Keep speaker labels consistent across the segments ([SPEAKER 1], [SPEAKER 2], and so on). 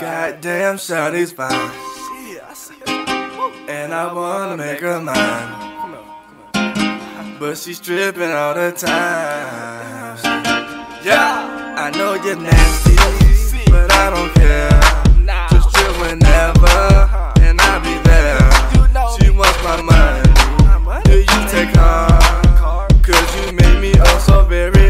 [SPEAKER 1] Goddamn, Shawty's fine. And I wanna make her mine. But she's stripping all the time. Yeah, I know you're nasty, but I don't care. Just strip whenever, and I'll be there. She wants my money. Do you take her? Cause you made me oh so very,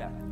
[SPEAKER 1] death.